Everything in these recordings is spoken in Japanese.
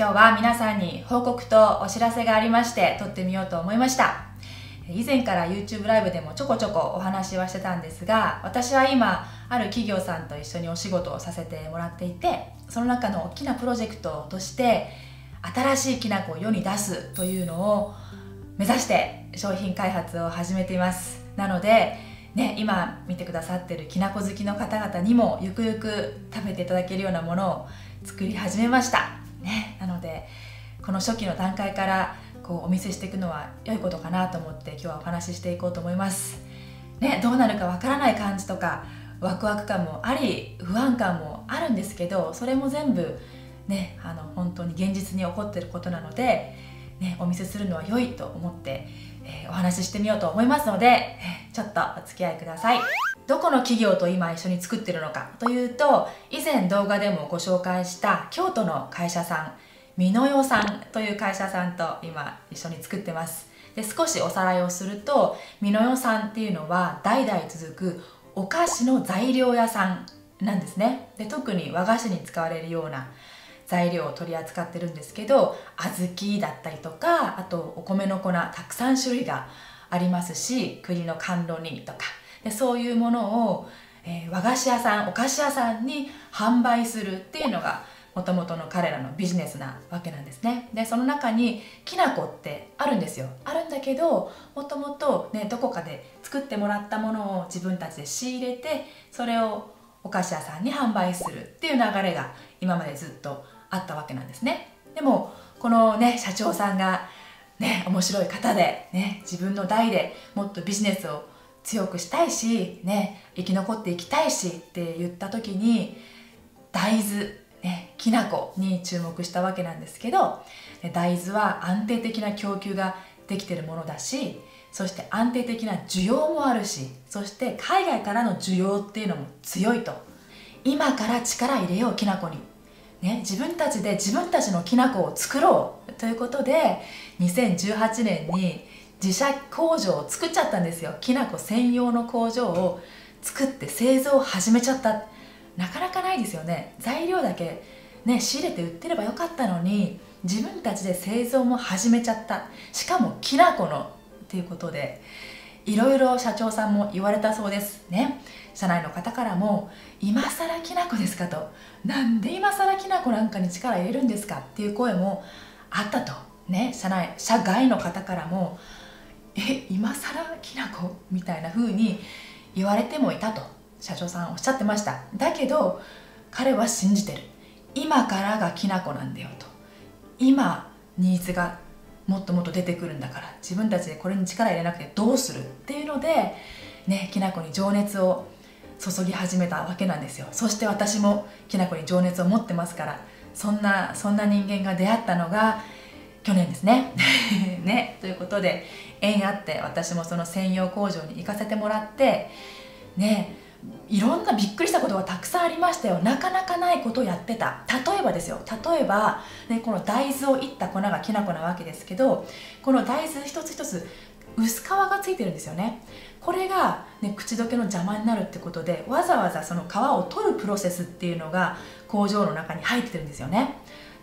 今日は皆さんに報告とお知らせがありまして撮ってみようと思いました。以前から YouTube ライブでもちょこちょこお話はしてたんですが私は今ある企業さんと一緒にお仕事をさせてもらっていてその中の大きなプロジェクトとして新しいきな粉を世に出すというのを目指して商品開発を始めています。なのでね、今見てくださってるきなこ好きの方々にもゆくゆく食べていただけるようなものを作り始めました、ね、なのでこの初期の段階からこうお見せしていくのは良いことかなと思って今日はお話ししていこうと思います、ね、どうなるかわからない感じとかワクワク感もあり不安感もあるんですけどそれも全部ねあの本当に現実に起こってることなので、ね、お見せするのは良いと思ってえー、お話ししてみようと思いますので、ちょっとお付き合いください。どこの企業と今一緒に作ってるのかというと、以前動画でもご紹介した京都の会社さん、美濃代さんという会社さんと今一緒に作ってます。で少しおさらいをすると、美濃代さんっていうのは代々続くお菓子の材料屋さんなんですね。で特に和菓子に使われるような材料を取り扱ってるんですけど小豆だったりとかあとお米の粉たくさん種類がありますし栗の甘露煮とかでそういうものを、えー、和菓子屋さんお菓子屋さんに販売するっていうのがもともとの彼らのビジネスなわけなんですね。でその中にきな粉ってあるんですよ。あるんだけどもともとねどこかで作ってもらったものを自分たちで仕入れてそれをお菓子屋さんに販売するっていう流れが今までずっとあったわけなんですね。でもこのね社長さんがね面白い方でね自分の代でもっとビジネスを強くしたいしね生き残っていきたいしって言った時に大豆ね、きな粉に注目したわけなんですけど大豆は安定的な供給ができてるものだしそして安定的な需要もあるしそして海外からの需要っていうのも強いと。今から力入れようきな粉に。ね、自分たちで自分たちのきな粉を作ろうということで2018年に自社工場を作っちゃったんですよ。きな粉専用の工場を作って製造を始めちゃった。なかなかないですよね。材料だけね仕入れて売ってればよかったのに自分たちで製造も始めちゃった。しかもきな粉のっていうことでいろいろ社長さんも言われたそうです。ね。社内の方からも今更きな粉ですかと。なんで今更きな粉なんかに力入れるんですかっていう声もあったと。ね。社内社外の方からもえ今更きな粉みたいな風に言われてもいたと社長さんおっしゃってました。だけど彼は信じてる今からがきな粉なんだよと今ニーズがもっともっと出てくるんだから自分たちでこれに力入れなくてどうする？っていうのでねきな粉に情熱を注ぎ始めたわけなんですよそして私もきな粉に情熱を持ってますからそんなそんな人間が出会ったのが去年ですね。ね。ということで縁あって私もその専用工場に行かせてもらってねいろんなびっくりしたことがたくさんありましたよ。なかなかないことをやってた。例えばですよ。例えば、ね、この大豆をいった粉がきな粉なわけですけどこの大豆一つ一つ薄皮がついてるんですよね。これが、ね、口どけの邪魔になるってことでわざわざその皮を取るプロセスっていうのが工場の中に入ってるんですよね。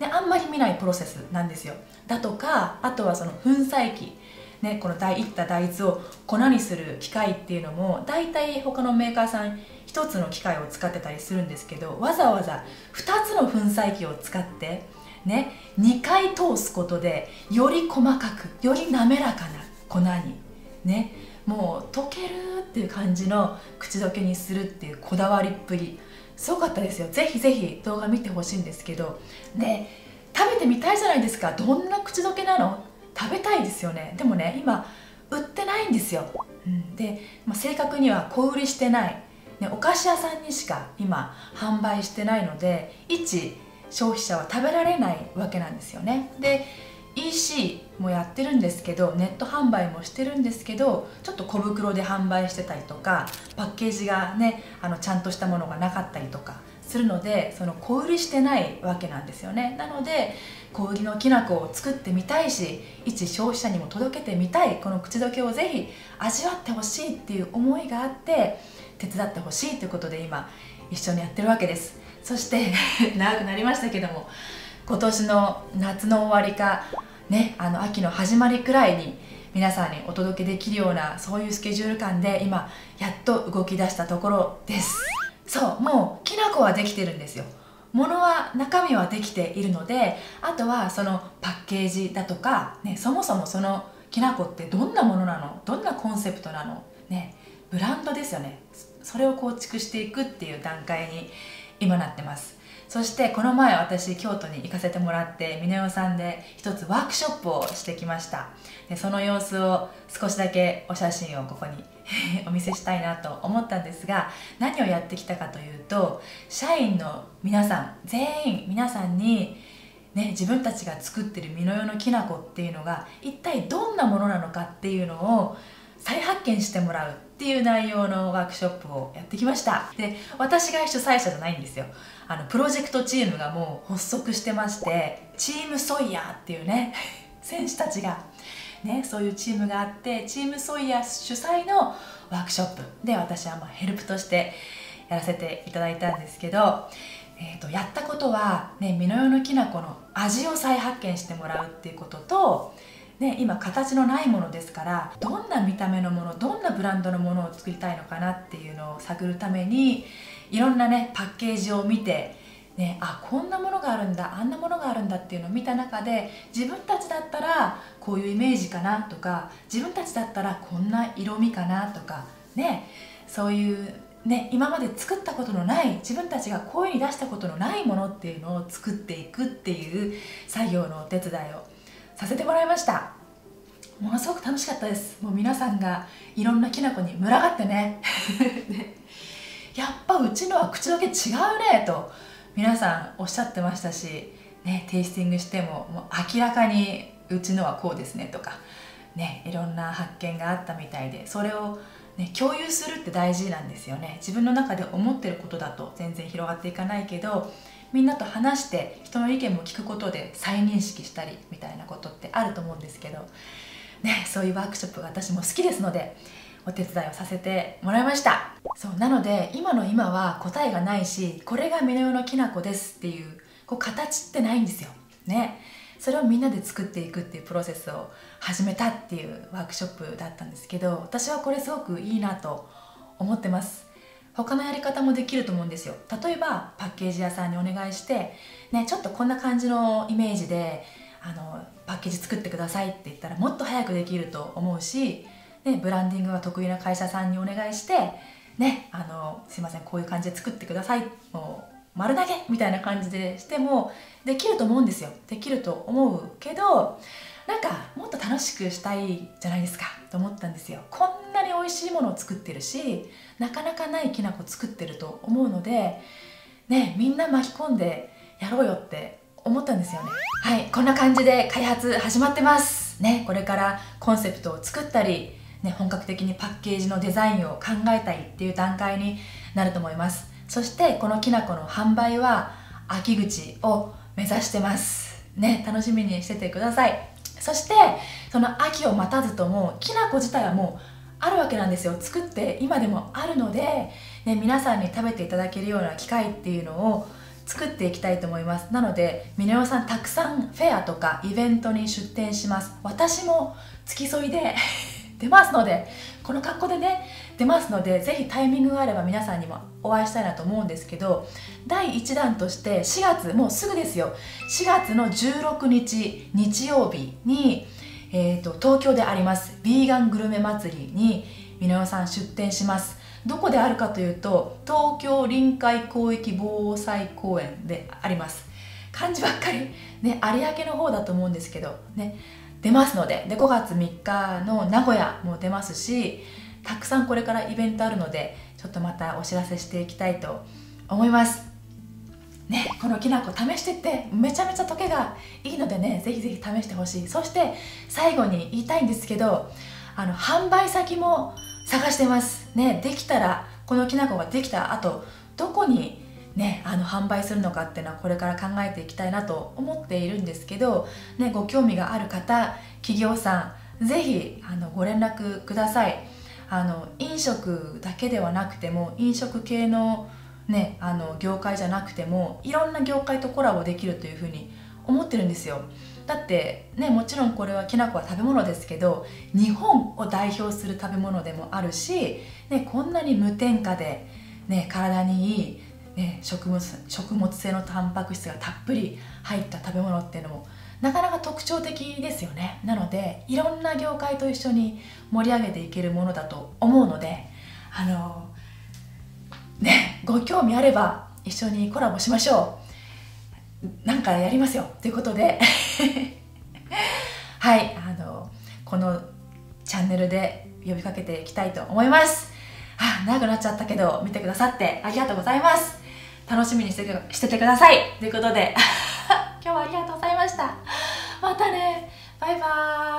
であんまり見ないプロセスなんですよ。だとかあとはその粉砕機。ね、このいった大豆を粉にする機械っていうのも大体他のメーカーさん1つの機械を使ってたりするんですけどわざわざ2つの粉砕機を使ってね2回通すことでより細かくより滑らかな粉にねもう溶けるっていう感じの口どけにするっていうこだわりっぷり。すごかったですよ。ぜひぜひ動画見てほしいんですけど。ね食べてみたいじゃないですか。どんな口どけなの？食べたいですよね。でもね今売ってないんですよ、うん、で、まあ、正確には小売りしてない、ね、お菓子屋さんにしか今販売してないので一消費者は食べられないわけなんですよね。で EC もやってるんですけどネット販売もしてるんですけどちょっと小袋で販売してたりとかパッケージがねあのちゃんとしたものがなかったりとかするのでその小売りしてないわけなんですよね。なので小売りのきな粉を作ってみたいし一消費者にも届けてみたい。この口どけをぜひ味わってほしいっていう思いがあって手伝ってほしいということで今一緒にやってるわけです。そして 長くなりましたけども今年の夏の終わりかねあの秋の始まりくらいに皆さんにお届けできるようなそういうスケジュール感で今やっと動き出したところです。そうもうきな粉はできてるんですよ。物は中身はできているのであとはそのパッケージだとか、ね、そもそもそのきな粉ってどんなものなの？どんなコンセプトなの、ね、ブランドですよね。それを構築していくっていう段階に今なってます。そしてこの前私京都に行かせてもらって峰代さんで一つワークショップをしてきました。でその様子を少しだけお写真をここに お見せしたいなと思ったんですが何をやってきたかというと社員の皆さん全員皆さんにね、自分たちが作ってる美濃代のきな粉っていうのが一体どんなものなのかっていうのを再発見してもらうっていう内容のワークショップをやってきました。で私が主催者じゃないんですよ。あのプロジェクトチームがもう発足してましてチームソイヤーっていうね 選手たちがねそういうチームがあってチームソイヤー主催のワークショップで私はまヘルプとしてやらせていただいたんですけどえーと、やったことは、ね、美濃代のきな粉の味を再発見してもらうっていうことと、ね、今形のないものですからどんな見た目のものどんなブランドのものを作りたいのかなっていうのを探るためにいろんなねパッケージを見てね、あこんなものがあるんだあんなものがあるんだっていうのを見た中で自分たちだったらこういうイメージかなとか自分たちだったらこんな色味かなとかねそういうね、今まで作ったことのない自分たちが声に出したことのないものっていうのを作っていくっていう作業のお手伝いをさせてもらいました。ものすごく楽しかったです。もう皆さんがいろんなきな粉に群がってね。やっぱうちのは口どけ違うねと。皆さんおっしゃってましたし、ね、テイスティングしてももう明らかにうちのはこうですねとかねいろんな発見があったみたいでそれをね、共有するって大事なんですよね。自分の中で思ってることだと全然広がっていかないけどみんなと話して人の意見も聞くことで再認識したりみたいなことってあると思うんですけど、ね、そういうワークショップが私も好きですのでお手伝いをさせてもらいました。そうなので今の今は答えがないしこれが目の用のきな粉ですっていうこう形ってないんですよ。ね。それをみんなで作っていくっていうプロセスを始めたっていうワークショップだったんですけど私はこれすごくいいなと思ってます。他のやり方もできると思うんですよ。例えばパッケージ屋さんにお願いして、ね、ちょっとこんな感じのイメージであのパッケージ作ってくださいって言ったらもっと早くできると思うし、ね、ブランディングが得意な会社さんにお願いしてね、あのすいませんこういう感じで作ってください。もう丸投げみたいな感じでしてもできると思うんですよ。できると思うけどなんかもっと楽しくしたいじゃないですかと思ったんですよ。こんなに美味しいものを作ってるしなかなかないきな粉作ってると思うのでねみんな巻き込んでやろうよって思ったんですよね。はいこんな感じで開発始まってます。ねこれからコンセプトを作ったりね、本格的にパッケージのデザインを考えたりっていう段階になると思います。そしてこのきな粉の販売は秋口を目指してます。ね楽しみにしててください。そしてその秋を待たずともきな粉自体はもうあるわけなんですよ。作って今でもあるので、ね、皆さんに食べていただけるような機会っていうのを作っていきたいと思います。なので峰代さんたくさんフェアとかイベントに出店します。私も付き添いで出ますのでこの格好でね出ますのでぜひタイミングがあれば皆さんにもお会いしたいなと思うんですけど第1弾として4月もうすぐですよ。4月の16日日曜日に、えーと、東京でありますヴィーガングルメ祭りに皆代さん出店します。どこであるかというと東京臨海広域防災公園であります。漢字ばっかりね有明の方だと思うんですけどね。出ますのでで5月3日の名古屋も出ますしたくさんこれからイベントあるのでちょっとまたお知らせしていきたいと思います。ね、このきな粉試してってめちゃめちゃ溶けがいいのでねぜひぜひ試してほしい。そして最後に言いたいんですけどあの販売先も探してます。ねできたらこのきな粉ができた後どこにね、あの販売するのかっていうのはこれから考えていきたいなと思っているんですけど、ね、ご興味がある方企業さんぜひご連絡ください。あの飲食だけではなくても飲食系の,、ね、あの業界じゃなくてもいろんな業界とコラボできるというふうに思ってるんですよ。だってねもちろんこれはきな粉は食べ物ですけど日本を代表する食べ物でもあるし、ね、こんなに無添加で、ね、体にいい、ね、食物食物性のタンパク質がたっぷり入った食べ物っていうのもなかなか特徴的ですよね。なのでいろんな業界と一緒に盛り上げていけるものだと思うのであのねご興味あれば一緒にコラボしましょう。なんかやりますよ。ということで。はいあのこのチャンネルで呼びかけていきたいと思います。あ長くなっちゃったけど見てくださってありがとうございます。楽しみにしてしててください。ということで 今日はありがとうございました。またね。バイバーイ。